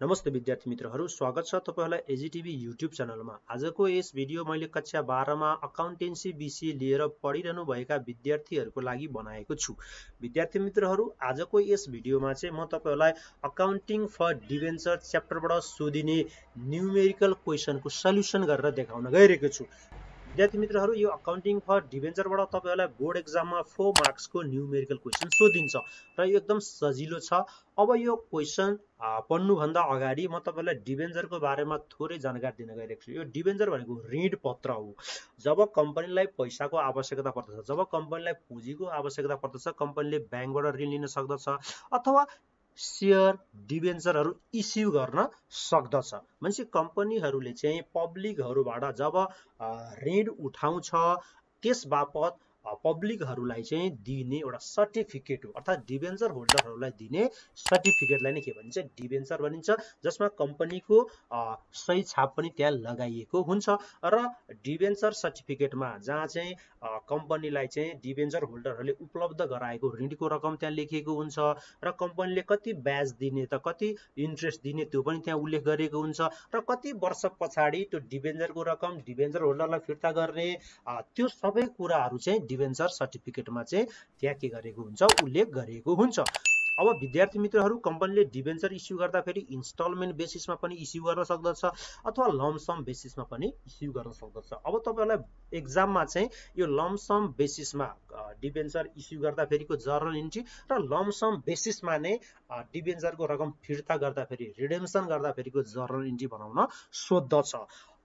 नमस्ते विद्यार्थी मित्रहरू स्वागत छ तपाईँहरूलाई एजिटिभी युट्युब च्यानलमा। आजको यस भिडियो मैले कक्षा बाह्रमा अकाउन्टेन्सी विषय लिएर पढिरहनु भएका विद्यार्थीहरूको लागि बनाएको छु। विद्यार्थी मित्रहरू आजको यस भिडियोमा चाहिँ म तपाईँहरूलाई अकाउन्टिङ फर डिभेन्चर च्याप्टरबाट सोधिने न्युमेरिकल क्वेसनको सल्युसन गरेर देखाउन गइरहेको छु। विद्यार्थी मित्रहरू यो अकाउन्टिङ फर डिभेन्चरबाट तपाईँहरूलाई बोर्ड एक्जाममा फोर मार्क्सको न्युमेरिकल क्वेसन सोधिन्छ र यो एकदम सजिलो छ। अब यो क्वेसन पढ्नुभन्दा अगाडि म तपाईँलाई डिभेन्चरको बारेमा थोरै जानकारी दिन गइरहेको छु। यो डिभेन्चर भनेको ऋण पत्र हो। जब कम्पनीलाई पैसाको आवश्यकता पर्दछ जब कम्पनीलाई पुँजीको आवश्यकता पर्दछ कम्पनीले ब्याङ्कबाट ऋण लिन सक्दछ अथवा सेयर डिभेन्चरहरू इस्यु गर्न सक्दछ। भनेपछि कम्पनीहरूले चाहिँ पब्लिकहरूबाट जब ऋण उठाउँछ त्यस बापत पब्लिकहरूलाई चाहिँ दिने एउटा सर्टिफिकेट हो अर्थात् डिभेन्चर होल्डरहरूलाई दिने सर्टिफिकेटलाई नै के भनिन्छ? डिभेन्चर भनिन्छ जसमा कम्पनीको सही छाप पनि त्यहाँ लगाइएको हुन्छ। र डिभेन्चर सर्टिफिकेटमा जहाँ चाहिँ कम्पनीलाई चाहिँ डिभेन्चर होल्डरहरूले उपलब्ध गराएको ऋणको रकम त्यहाँ लेखिएको हुन्छ। र कम्पनीले कति ब्याज दिने त कति इन्ट्रेस्ट दिने त्यो पनि त्यहाँ उल्लेख गरिएको हुन्छ। र कति वर्ष पछाडि त्यो डिभेन्चरको रकम डिभेन्चर होल्डरलाई फिर्ता गर्ने त्यो सबै कुराहरू चाहिँ डिभेन्चर सर्टिफिकेटमा चाहिँ त्यहाँ के गरेको हुन्छ उल्लेख गरिएको हुन्छ। अब विद्यार्थी मित्रहरू कम्पनीले डिभेन्चर इस्यु गर्दाखेरि इन्स्टलमेन्ट बेसिसमा पनि इस्यु गर्न सक्दछ अथवा लमसम बेसिसमा पनि इस्यु गर्न सक्दछ। अब तपाईँहरूलाई एक्जाममा चाहिँ यो लमसम बेसिसमा डिभेन्चर इस्यु गर्दाखेरिको जर्नल इन्ट्री र लमसम बेसिसमा नै डिभेन्चरको रकम फिर्ता गर्दाफेरि रिडेम्सन गर्दाफेरिको जर्नल इन्ट्री बनाउन सोद्धछ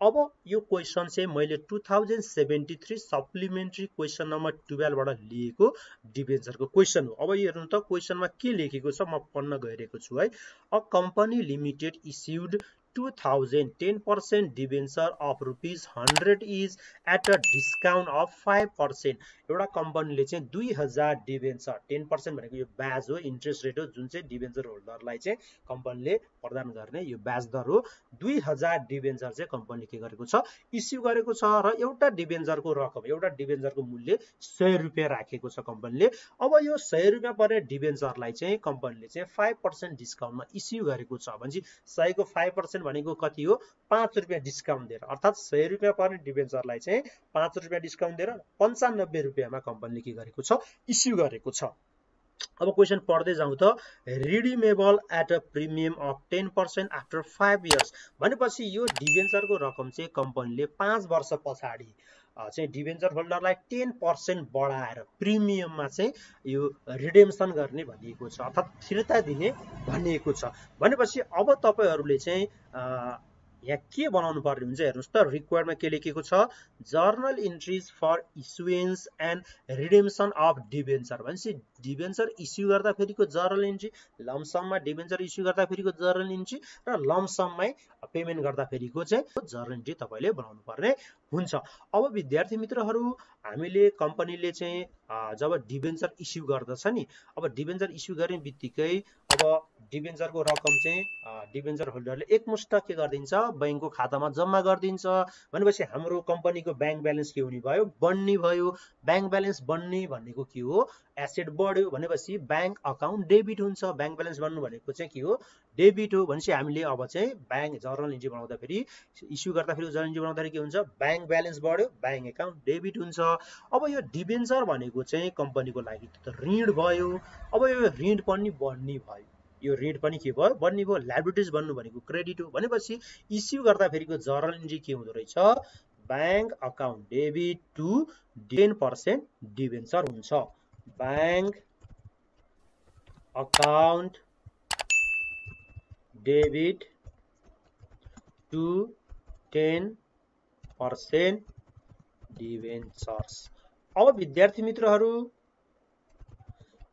अब यो क्वेसन चाहिँ मैले two thousand seventy three supplementary question number टुवेल्भबाट लिएको डिभेन्चरको क्वेसन हो। अब हेर्नु त क्वेसनमा के लेखेको छ म पढ्न गइरहेको छु है। A company limited issued 2000 10% debenture of rupees hundred is at a discount of five percent एउटा कम्पनीले चाहिँ दुई हजार डिभेन्चर टेन पर्सेन्ट भनेको यो ब्याज हो इन्ट्रेस्ट रेट हो जुन चाहिँ डिभेन्चर होल्डरलाई चाहिँ कम्पनीले प्रदान गर्ने यो ब्याज दर हो। दुई हजार डिभेन्चर चाहिँ कम्पनीले के गरेको छ? इस्यु गरेको छ र एउटा डिभेन्चरको रकम एउटा डिभेन्चरको मूल्य सय रुपियाँ राखेको छ कम्पनीले अब यो सय रुपियाँ पर्ने डिभेन्चरलाई चाहिँ कम्पनीले चाहिँ फाइभ पर्सेन्ट डिस्काउन्टमा इस्यु गरेको छ भनेपछि सयको फाइभ पर्सेन्ट पर्सेन्ट भनेको कति हो? पाँच रुपियाँ डिस्काउन्ट दिएर। अर्थात् सय रुपियाँ पर्ने डिभेन्चरलाई चाहिँ पाँच रुपियाँ डिस्काउन्ट दिएर पन्चानब्बे रुपियाँमा कम्पनीले के गरेको छ इस्यु गरेको छ। अब क्वेसन पढ्दै जाउँ त। Redeemable at a premium of ten percent after five years भनेपछि यो डिभेन्चरको रकम चाहिँ कम्पनीले पाँच वर्ष पछाडि चाहिँ डिभेन्चर होल्डरलाई टेन पर्सेन्ट बढाएर प्रिमियममा चाहिँ यो रिडेम्सन गर्ने भनिएको छ अर्थात् फिर्ता दिने भनिएको छ। भनेपछि अब तपाईँहरूले चाहिँ यहाँ के बनाउनु पर्ने हुन्छ। हेर्नुहोस् त रिक्वायरमा के लेखेको छ? Journal entries for issuance and redemption of debenture भनेपछि डिभेन्चर इस्यु गर्दाखेरिको जर्नल इन्ट्री लमसममा डिभेन्चर इस्यु गर्दाखेरिको जर्नल इन्ट्री र लमसममै पेमेन्ट गर्दाखेरिको चाहिँ जर्नल इन्ट्री तपाईँले बनाउनु पर्ने हुन्छ। अब विद्यार्थी मित्रहरू हामीले कम्पनीले चाहिँ जब डिभेन्चर इस्यु गर्दछ नि अब डिभेन्चर इस्यु गर्ने बित्तिकै अब डिभेन्चरको रकम चाहिँ डिभेन्चर होल्डरले एकमुष्ट के गरिदिन्छ? बैङ्कको खातामा जम्मा गरिदिन्छ। भनेपछि हाम्रो कम्पनीको ब्याङ्क ब्यालेन्स के हुने भयो? बढ्ने भयो। ब्याङ्क ब्यालेन्स बढ्ने भनेको के हो? एसेट बढ्यो। भनेपछि ब्याङ्क अकाउन्ट डेबिट हुन्छ। ब्याङ्क ब्यालेन्स बढ्नु भनेको चाहिँ के हो? डेबिट हो। भनेपछि हामीले अब चाहिँ ब्याङ्क जर्नल इन्ट्री बनाउँदाखेरि इस्यु गर्दाखेरि जर्नल इन्ट्री बनाउँदाखेरि के हुन्छ? ब्याङ्क ब्यालेन्स बढ्यो। ब्याङ्क एकाउन्ट डेबिट हुन्छ। अब यो डिभेन्चर भनेको चाहिँ कम्पनीको लागि त ऋण भयो। अब यो ऋण पनि बढ्ने भयो। यो ऋण पनि के भयो? बढ्ने भयो ल्याबिलिटिज बन्नु भनेको क्रेडिट हो। भनेपछि इस्यु गर्दाखेरिको जर्नल इन्ट्री के हुँदो रहेछ? Bank account debit to ten percent debenture हुन्छ। Bank account debit to ten percent debentures अब विद्यार्थी मित्रहरू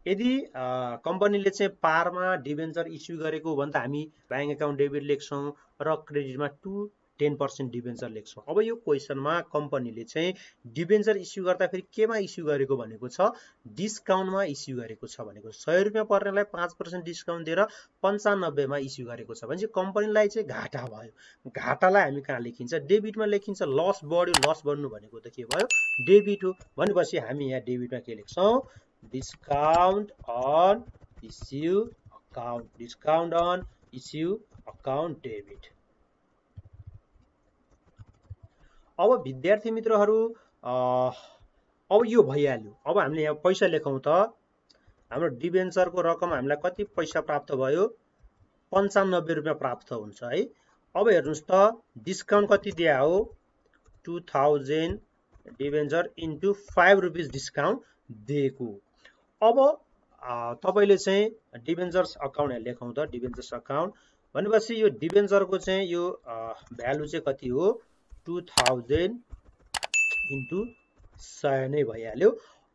यदि कम्पनीले चाहिँ पारमा डिभेन्चर इस्यु गरेको भने त हामी ब्याङ्क एकाउन्ट डेबिट लेख्छौँ र क्रेडिटमा टु टेन पर्सेन्ट डिभेन्चर लेख्छौँ। अब यो क्वेसनमा कम्पनीले चाहिँ डिभेन्चर इस्यु गर्दाखेरि केमा इस्यु गरेको भनेको छ? डिस्काउन्टमा इस्यु गरेको छ भनेको सय रुपियाँ पर्नेलाई पाँच पर्सेन्ट डिस्काउन्ट दिएर पन्चानब्बेमा इस्यु गरेको छ भने चाहिँ कम्पनीलाई चाहिँ घाटा भयो। घाटालाई हामी कहाँ लेखिन्छ? डेबिटमा लेखिन्छ। लस बढ्यो लस बढ्नु भनेको त के भयो? डेबिट हो। भनेपछि हामी यहाँ डेबिटमा के लेख्छौँ? Discount on issue account discount on issue account debit अब विद्यार्थी मित्रहरू अब यो भइहाल्यो। अब हामीले यहाँ पैसा लेखौँ त। हाम्रो डिभेन्चरको रकम हामीलाई कति पैसा प्राप्त भयो? पन्चानब्बे रुपियाँ प्राप्त हुन्छ है। अब हेर्नुहोस् त डिस्काउन्ट कति दिया हो? Two thousand debenture into five rupees discount दिएको। अब तपाईँले चाहिँ डिभेन्चर्स अकाउन्ट लेखौँ त डिभेन्चर्स अकाउन्ट। भनेपछि यो डिभेन्चरको चाहिँ यो भ्यालु चाहिँ कति हो? टु थाउजन्ड इन्टु सय नै भइहाल्यो।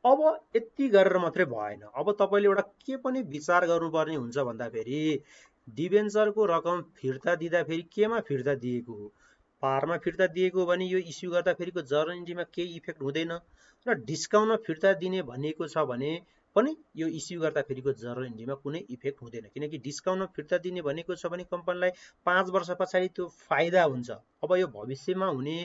अब यति गरेर मात्रै भएन। अब तपाईँले एउटा के पनि विचार गर्नुपर्ने हुन्छ भन्दाफेरि डिभेन्चरको रकम फिर्ता दिँदाखेरि केमा फिर्ता दिएको हो? पारमा फिर्ता दिएको हो भने यो इस्यु गर्दाखेरिको जर्नल इन्ट्रीमा केही इफेक्ट हुँदैन। र डिस्काउन्टमा फिर्ता दिने भनिएको छ भने पनि यो इस्यु गर्दाखेरिको जर्नल इन्ट्रीमा कुनै इफेक्ट हुँदैन। किनकि डिस्काउन्टमा फिर्ता दिने भनेको छ भने कम्पनीलाई पाँच वर्ष पछाडि त्यो फाइदा हुन्छ। अब यो भविष्यमा हुने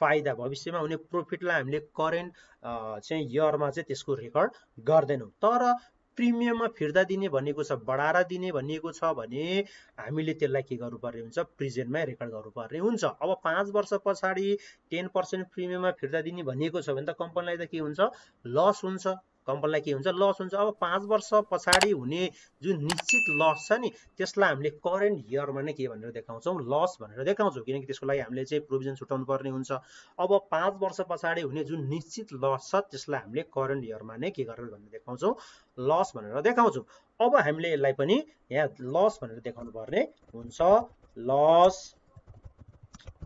फाइदा भविष्यमा हुने प्रोफिटलाई हामीले करेन्ट चाहिँ इयरमा चाहिँ त्यसको रेकर्ड गर्दैनौँ। तर प्रिमियममा फिर्ता दिने भनेको छ बढाएर दिने भनिएको छ भने हामीले त्यसलाई के गर्नुपर्ने हुन्छ? प्रिजेन्टमै रेकर्ड गर्नुपर्ने हुन्छ। अब पाँच वर्ष पछाडि टेन पर्सेन्ट प्रिमियममा फिर्ता दिने भनिएको छ भने त कम्पनीलाई त के हुन्छ? लस हुन्छ। कम्पनीलाई के हुन्छ? लस हुन्छ। अब पाँच वर्ष पछाडि हुने जुन निश्चित लस छ नि त्यसलाई हामीले करेन्ट इयरमा नै के भनेर देखाउँछौँ? लस भनेर देखाउँछौँ। किनकि त्यसको लागि हामीले चाहिँ प्रोभिजन छुट्याउनु पर्ने हुन्छ। अब पाँच वर्ष पछाडि हुने जुन निश्चित लस छ त्यसलाई हामीले करेन्ट इयरमा नै के गरेर भनेर देखाउँछौँ? लस भनेर देखाउँछौँ। अब हामीले यसलाई पनि यहाँ लस भनेर देखाउनु पर्ने हुन्छ। Loss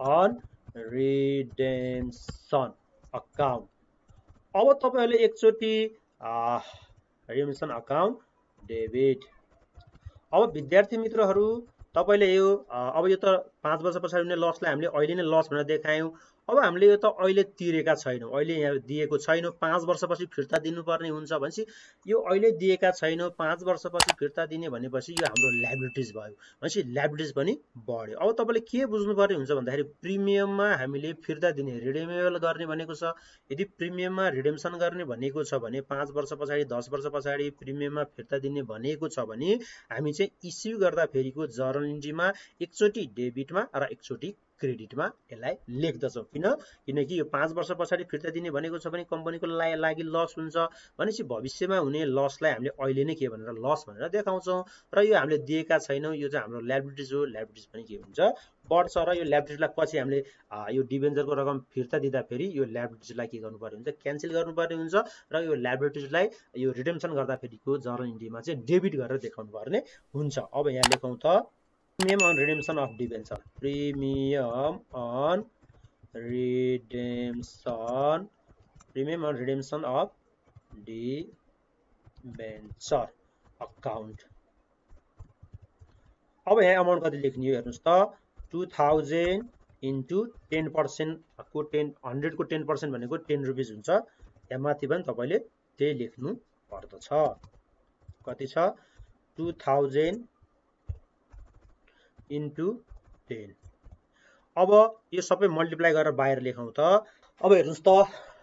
on redemption account. अब तपाईँहरूले एकचोटि रिमिसन अकाउन्ट डेबिट। अब विद्यार्थी मित्रहरू तपाईँले यो अब यो त पाँच वर्ष पछाडि हुने लसलाई हामीले अहिले नै लस भनेर देखायौँ। अब हामीले यो त अहिले तिरेका छैनौँ। अहिले यहाँ दिएको छैनौँ पाँच वर्षपछि फिर्ता दिनुपर्ने हुन्छ भनेपछि यो अहिले दिएका छैनौँ पाँच वर्षपछि फिर्ता दिने भनेपछि यो हाम्रो ल्याबिलिटिज भयो। भनेपछि ल्याबिलिटिज पनि बढ्यो। अब तपाईँले के बुझ्नुपर्ने हुन्छ भन्दाखेरि प्रिमियममा हामीले फिर्ता दिने रिडेमेबल गर्ने भनेको छ। यदि प्रिमियममा रिडेम्सन गर्ने भनेको छ भने पाँच वर्ष पछाडि दस वर्ष पछाडि प्रिमियममा फिर्ता दिने भनेको छ भने हामी चाहिँ इस्यु गर्दाखेरिको जर्नल इन्ट्रीमा एकचोटि डेबिटमा र एकचोटि क्रेडिटमा यसलाई लेख्दछौँ। किन? किनकि यो पाँच वर्ष पछाडि फिर्ता दिने भनेको छ भने कम्पनीको लागि लस हुन्छ। भनेपछि भविष्यमा हुने लसलाई हामीले अहिले नै के भनेर लस भनेर देखाउँछौँ। र यो हामीले दिएका छैनौँ। यो चाहिँ हाम्रो ल्याबिलिटिज हो। ल्याबिलिटिज पनि के हुन्छ? बढ्छ र यो ल्याबिलिटिजलाई पछि हामीले यो डिभेन्जरको रकम फिर्ता दिँदाखेरि यो ल्याबिलिटिजलाई के गर्नुपर्ने हुन्छ? क्यान्सल गर्नुपर्ने हुन्छ। र यो ल्याबिलिटिजलाई यो रिडेम्सन गर्दाखेरिको जर्नल इन्ट्रीमा चाहिँ डेबिट गरेर देखाउनु पर्ने हुन्छ। अब यहाँ लेखौँ त premium on redemption of debenture premium on redemption. Premium on redemption of debenture account. अब यहाँ अमाउन्ट कति लेख्ने हो हेर्नुहोस् त। टु थाउजन्ड इन्टु टेन पर्सेन्टको टेन हन्ड्रेडको टेन पर्सेन्ट भनेको टेन रुपिस हुन्छ। यहाँ माथि पनि तपाईँले त्यही लेख्नु पर्दछ। कति छ? टु थाउजन्ड इन्टु टेन अब यो सबै मल्टिप्लाई गरेर बाहिर लेखौँ त। अब हेर्नुहोस् त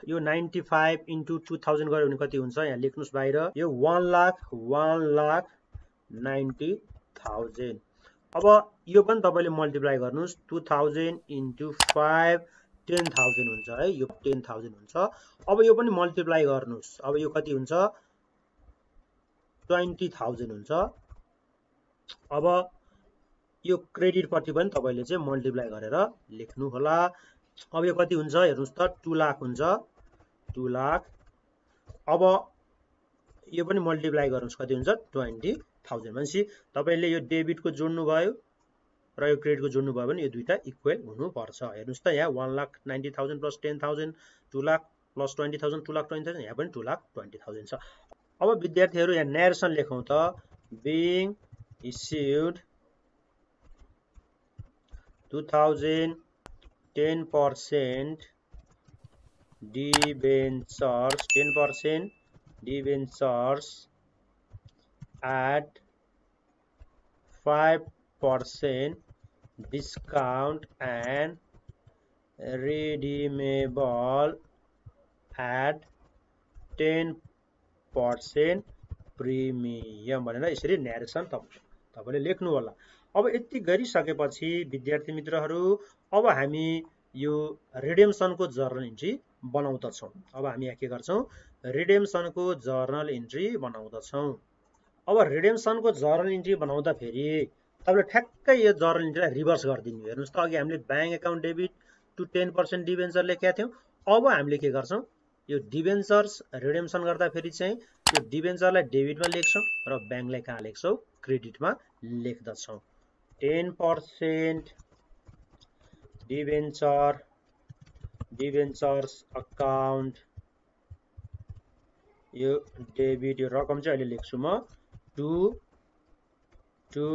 यो ninety five into two thousand गऱ्यो भने कति हुन्छ? यहाँ लेख्नुहोस् बाहिर। यो one lakh one lakh ninety thousand अब यो पनि तपाईँले मल्टिप्लाई गर्नुहोस्। Two thousand into five ten thousand हुन्छ है। यो टेन थाउजन्ड हुन्छ। अब यो पनि मल्टिप्लाई गर्नुहोस्। अब यो कति हुन्छ? ट्वेन्टी थाउजन्ड हुन्छ। अब यो क्रेडिटपट्टि पनि तपाईँले चाहिँ मल्टिप्लाई गरेर लेख्नु होला। अब यो कति हुन्छ? हेर्नुहोस् त टु लाख हुन्छ। टु लाख अब यो पनि मल्टिप्लाई गर्नुहोस् कति हुन्छ? ट्वेन्टी थाउजन्ड भनेपछि तपाईँले यो डेबिटको जोड्नु भयो र यो क्रेडिटको जोड्नु भयो भने यो दुइटा इक्वेल हुनुपर्छ। हेर्नुहोस् त यहाँ one lakh ninety thousand plus ten thousand two lakh plus twenty thousand two lakh twenty thousand यहाँ पनि टु लाख ट्वेन्टी थाउजन्ड छ। अब विद्यार्थीहरू यहाँ नेरेसन लेखौँ त। Being issued 2000 10 percent debentures 10 percent debentures at 5 percent discount and redeemable at 10 percent premium भनेर यसरी न्यारेसन तपाईँले लेख्नु होला अब यति गरिसकेपछि विद्यार्थी मित्रहरू अब हामी यो रिडेम्सनको जर्नल इन्ट्री बनाउँदछौँ। अब हामी यहाँ के गर्छौँ? रिडेम्सनको जर्नल इन्ट्री बनाउँदछौँ। अब रिडेम्सनको जर्नल इन्ट्री बनाउँदाखेरि तपाईँले ठ्याक्कै यो जर्नल इन्ट्रीलाई रिभर्स गरिदिनु हेर्नुहोस् त। अघि हामीले bank account debit to ten percent debenture लेखेका थियौँ। अब हामीले के गर्छौँ? यो डिभेन्चर्स रिडेम्सन गर्दाखेरि चाहिँ यो डिभेन्चरलाई डेबिटमा लेख्छौँ र ब्याङ्कलाई कहाँ लेख्छौँ? क्रेडिटमा लेख्दछौँ। Ten percent debenture debentures account यो डेबिट यो रकम चाहिँ अहिले लेख्छु म टु टु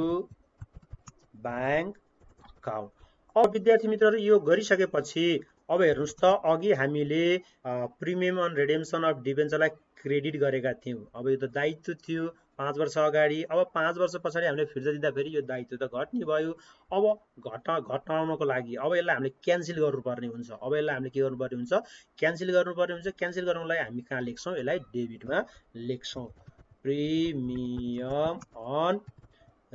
ब्याङ्क अकाउन्ट अब विद्यार्थी मित्रहरू यो गरिसकेपछि अब हेर्नुहोस् त अघि हामीले प्रिमियम अन रिडेम्सन अफ डिभेन्चरलाई क्रेडिट गरेका थियौँ। अब यो त दायित्व थियो। पाँच वर्ष अगाडि अब पाँच वर्ष पछाडि हामीले फिर्ता दिँदाखेरि यो दायित्व त घट्ने भयो। अब घट घटाउनको लागि अब यसलाई हामीले क्यान्सल गर्नुपर्ने हुन्छ। अब यसलाई हामीले के गर्नुपर्ने हुन्छ? क्यान्सल गर्नुपर्ने हुन्छ। क्यान्सल गर्नुको लागि हामी कहाँ लेख्छौँ? यसलाई डेबिटमा लेख्छौँ। Premium on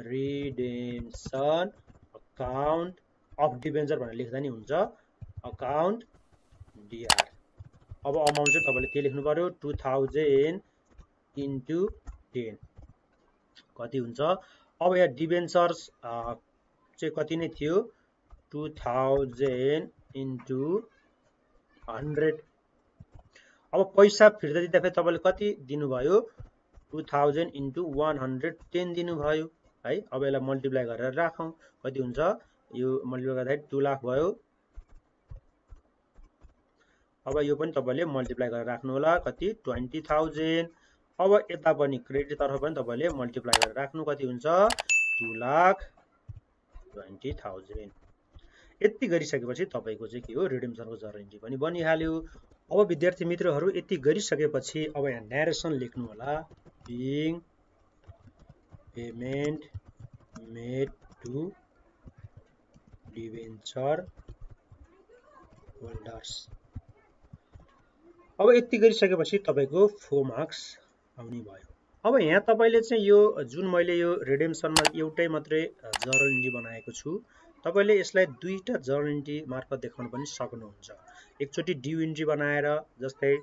redemption account of debenture भनेर लेख्दा नि हुन्छ। Account DR. अब अमाउन्ट चाहिँ तपाईँले के लेख्नु पऱ्यो टु थाउजन्ड इन्टु टेन। कति हुन्छ? अब यहाँ डिभेन्चर्स चाहिँ कति नै थियो? टु थाउजन्ड इन्टु हन्ड्रेड अब पैसा फिर्ता दिँदाखेरि तपाईँले कति दिनुभयो? Two thousand into one hundred ten दिनुभयो। है अब यसलाई मल्टिप्लाई गरेर राखौँ। कति हुन्छ? यो मल्टिप्लाई गर्दाखेरि टु लाख भयो। अब यो पनि तपाईँले मल्टिप्लाई गरेर राख्नु होला। कति? ट्वेन्टी थाउजन्ड अब यता पनि क्रेडिटतर्फ पनि तपाईँले मल्टिप्लाई गरेर राख्नु कति हुन्छ? टु लाख ट्वेन्टी थाउजन्ड यति गरिसकेपछि तपाईँको चाहिँ के हो? रिडिम्सनको जरेन्टी पनि बनिहाल्यो। अब विद्यार्थी मित्रहरू यति गरिसकेपछि अब यहाँ न्यारेसन लेख्नु होला। Being payment made to debenture holders अब यति गरिसकेपछि तपाईँको फोर मार्क्स आउने भयो। अब यहाँ तपाईँले चाहिँ यो जुन मैले यो रिडेम्सनमा एउटै मात्रै जर्नल इन्ट्री बनाएको छु तपाईँले यसलाई दुईवटा जर्नल इन्ट्री मार्फत देखाउन पनि सक्नुहुन्छ। एकचोटि ड्यु इन्ट्री बनाएर जस्तै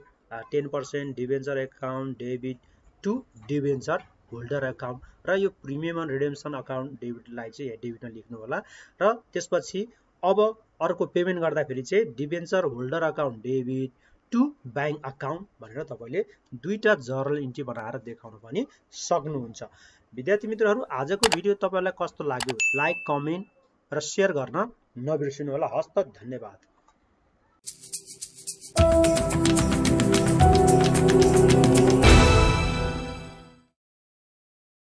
ten percent debenture account debit to debenture holder account र यो प्रिमियम अन रिडेम्सन अकाउन्ट डेबिटलाई चाहिँ डेबिटमा लेख्नु होला र त्यसपछि अब अर्को पेमेन्ट गर्दाखेरि चाहिँ debenture holder account debit to bank account भनेर तपाईँले दुईवटा जर्नल इन्ट्री बनाएर देखाउन पनि सक्नुहुन्छ। विद्यार्थी मित्रहरू आजको भिडियो तपाईँलाई कस्तो लाग्यो? लाइक कमेन्ट र सेयर गर्न नबिर्सिनु होला हस्त धन्यवाद।